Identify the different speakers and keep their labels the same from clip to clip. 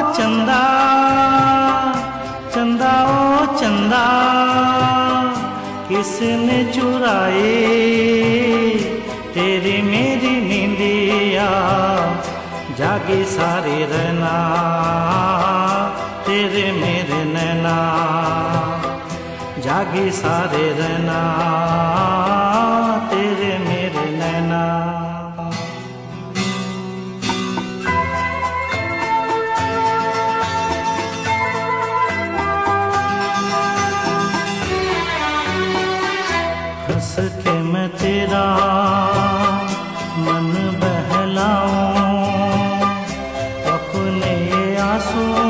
Speaker 1: चंदा चंदा, ओ चंदा, किसने चुराए? तेरी मेरी नींदिया, जागे सारे रहना, तेरे मेरे नैना, जागे सारे रहना।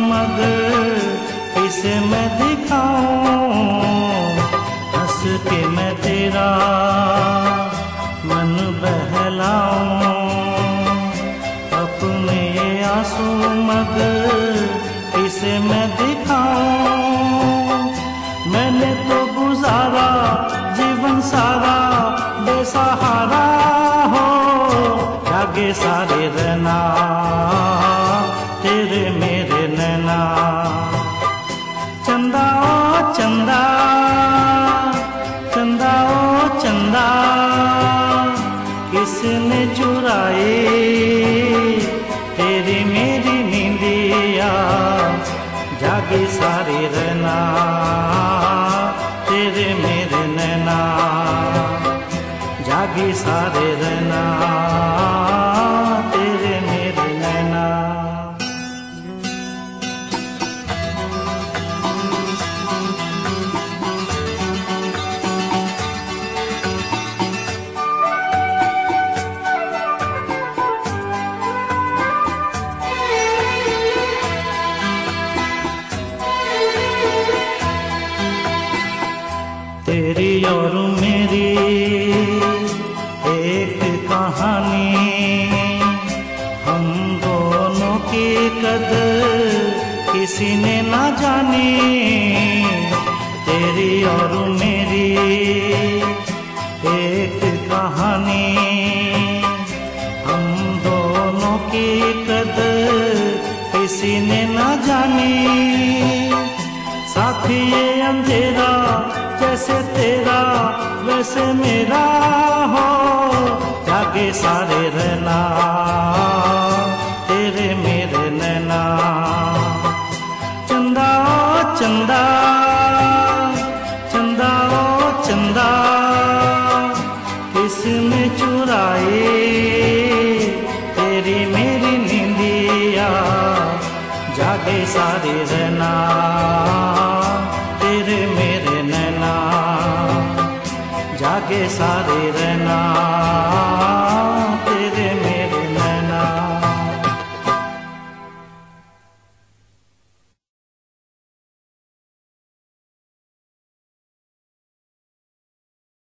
Speaker 1: मग किसे मैं दिखाऊँ, हंस के मैं तेरा मन बहलाऊं। अपने आँसू मग किसे मैं दिखाऊँ। मैंने तो गुजारा, जीवन सारा, बेसहारा हो, जागे सारे रहना। तेरे मेरे चंदा चंदा ओ चंदा, किसने चुराए? तेरी मेरी नींदिया, जागे सारी रहना, तेरे मेरे नैना, जागी सारे रहना। और मेरी एक कहानी। हम दोनों की कदर किसी ने ना जानी। तेरी और मेरी एक कहानी। हम दोनों की कदर किसी ने ना जानी। साथी ये अंधेरा जैसे तेरा वैसे मेरा हो। जागे सारे रहना। नैना जागे सारे रहना